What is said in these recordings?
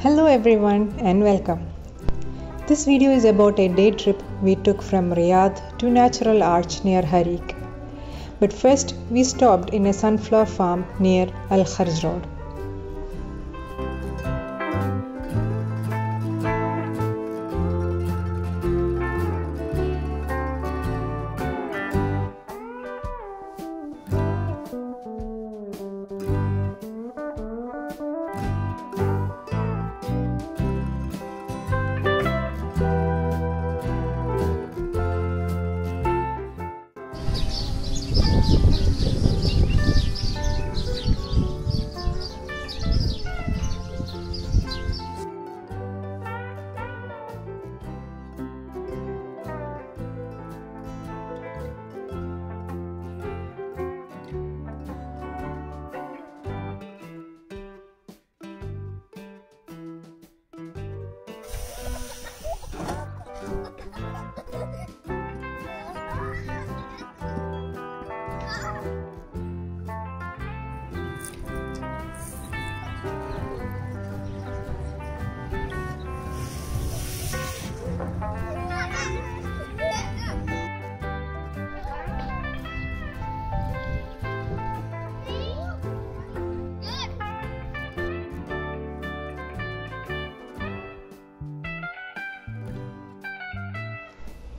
Hello everyone and welcome. This video is about a day trip we took from Riyadh to Natural Arch near Hariq. But first we stopped in a sunflower farm near Al Kharj Road.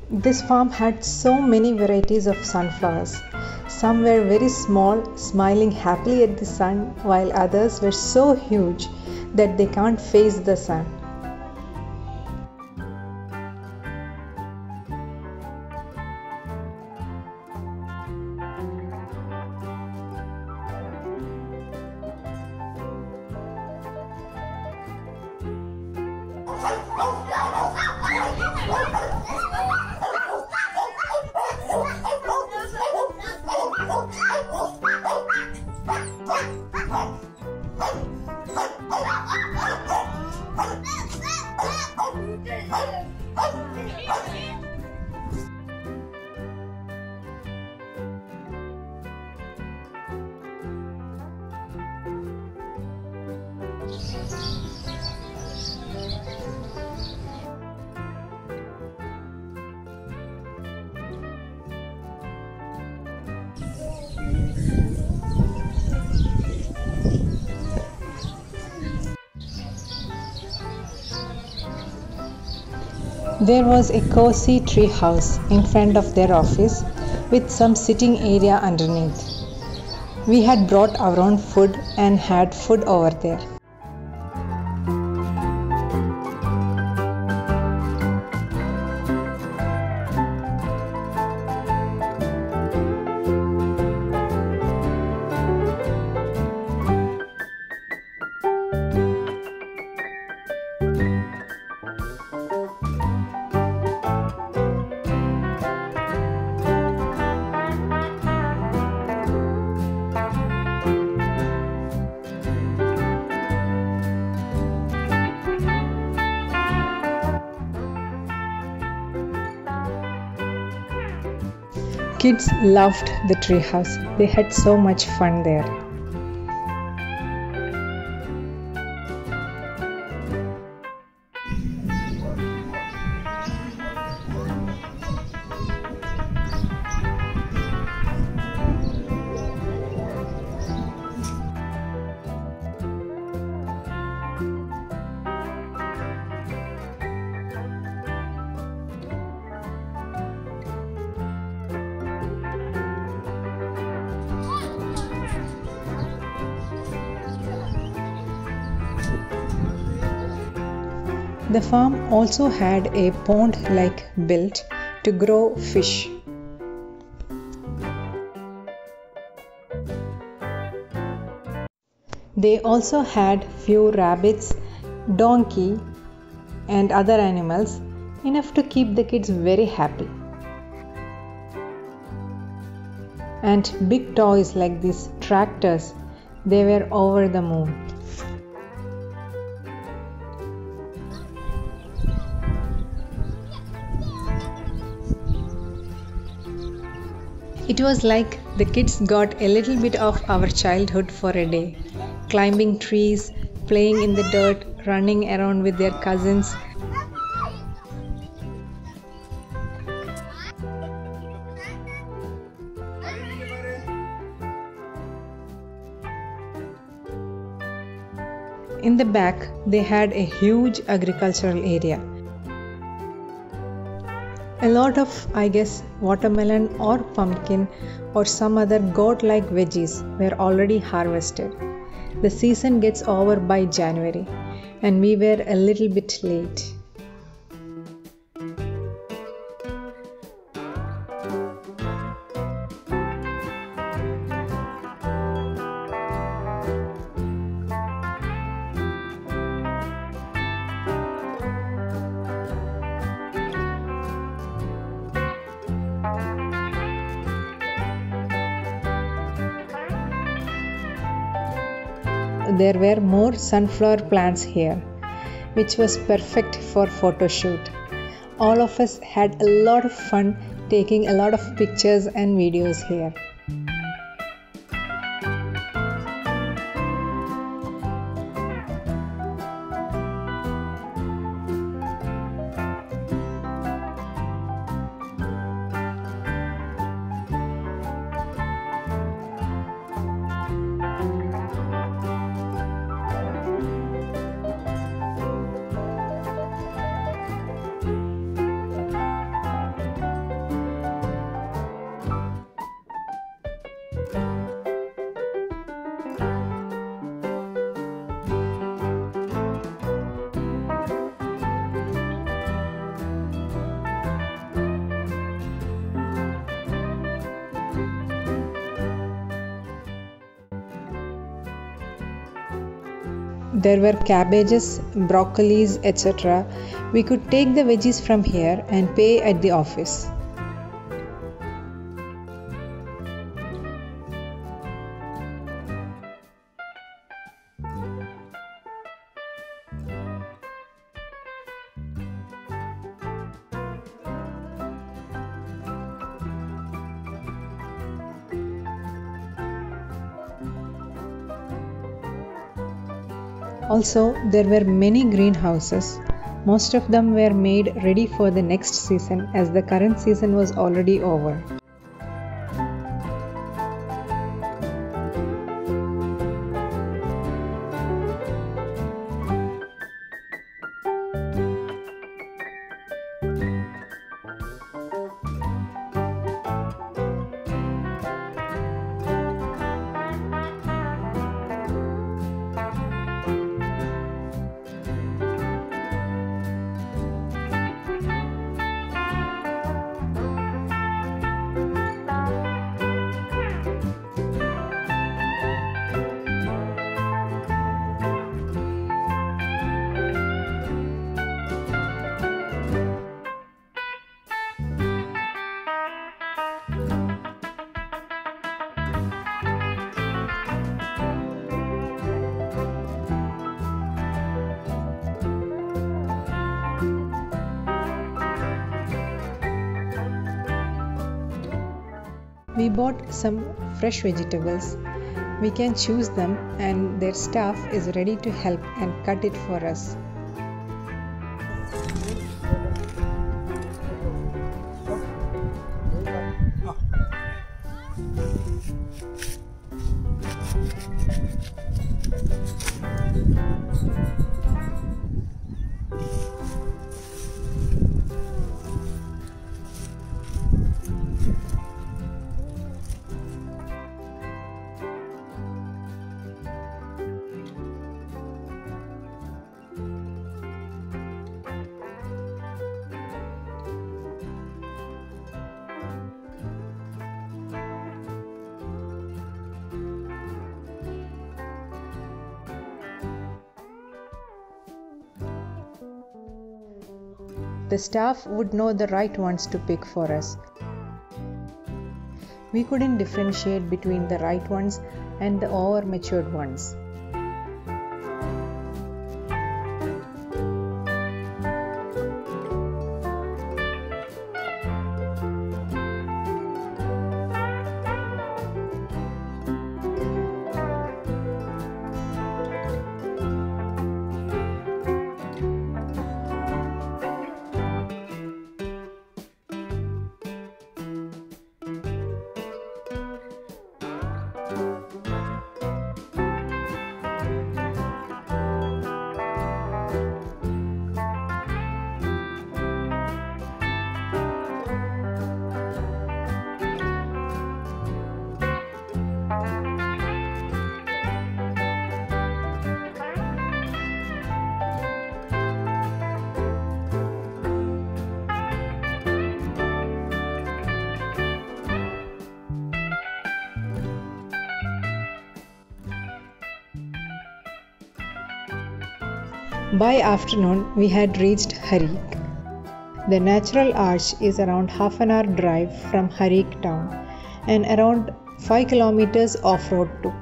This farm had so many varieties of sunflowers. Some were very small, smiling happily at the sun, while others were so huge that they can't face the sun. There was a cozy tree house in front of their office with some sitting area underneath. We had brought our own food and had food over there. Kids loved the treehouse. They had so much fun there. The farm also had a pond like built to grow fish. They also had few rabbits, donkey and other animals enough to keep the kids very happy. And big toys like these tractors, they were over the moon. It was like the kids got a little bit of our childhood for a day, climbing trees, playing in the dirt, running around with their cousins. In the back, they had a huge agricultural area. A lot of, I guess, watermelon or pumpkin or some other gourd like veggies were already harvested. The season gets over by January, and we were a little bit late. There were more sunflower plants here, which was perfect for photo shoot. All of us had a lot of fun taking a lot of pictures and videos here. There were cabbages, broccolis, etc. We could take the veggies from here and pay at the office. Also, there were many greenhouses. Most of them were made ready for the next season as the current season was already over. We bought some fresh vegetables. We can choose them, and their staff is ready to help and cut it for us. The staff would know the right ones to pick for us. We couldn't differentiate between the right ones and the over matured ones. By afternoon, we had reached Hariq. The natural arch is around half an hour drive from Hariq town and around 5 kilometers off road too,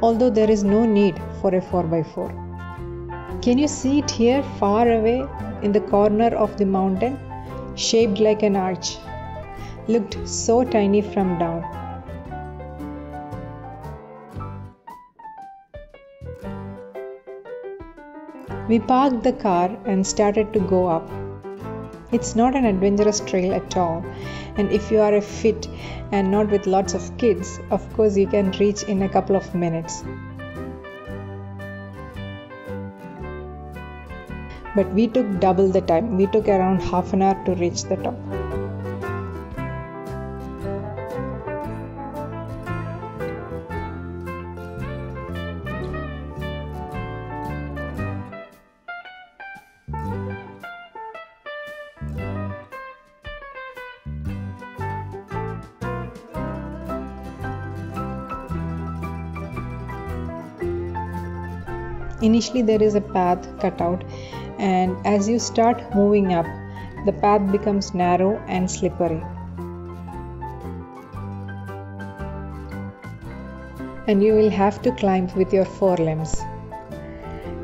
although there is no need for a 4x4. Can you see it here far away in the corner of the mountain, shaped like an arch? Looked so tiny from down. We parked the car and started to go up. It's not an adventurous trail at all, and if you are a fit and not with lots of kids, of course you can reach in a couple of minutes. But we took double the time, we took around half an hour to reach the top. Initially, there is a path cut out, and as you start moving up, the path becomes narrow and slippery. And you will have to climb with your forelimbs.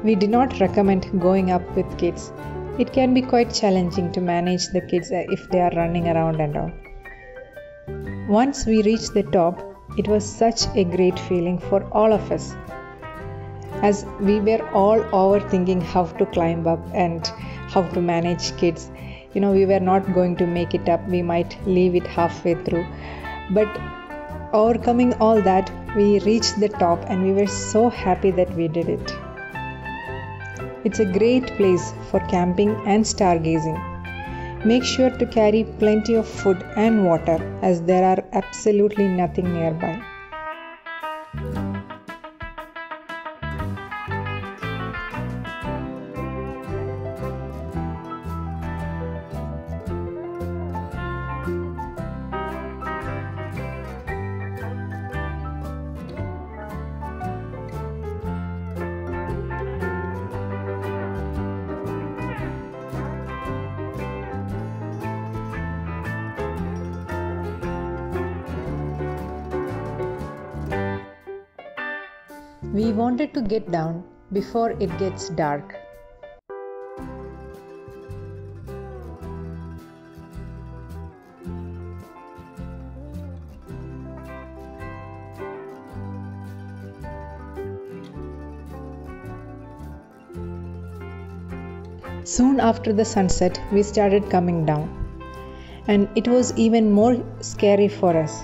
We do not recommend going up with kids. It can be quite challenging to manage the kids uh, if they are running around and all. Once we reached the top, it was such a great feeling for all of us as we were all overthinking how to climb up and how to manage kids. You know we were not going to make it up. We might leave it halfway through. But overcoming all that we reached the top and we were so happy that we did it. It's a great place for camping and stargazing. Make sure to carry plenty of food and water as there are absolutely nothing nearby We wanted to get down before it gets dark. Soon after the sunset, we started coming down, and it was even more scary for us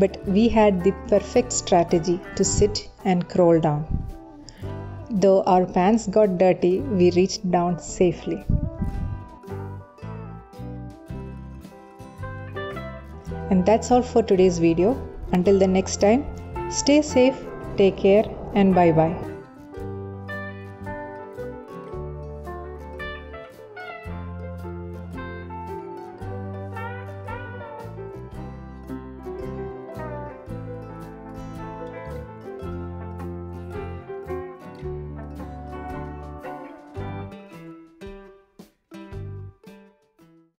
but we had the perfect strategy to sit and crawl down. Though our pants got dirty, we reached down safely. And that's all for today's video. Until the next time, stay safe, take care, and bye bye.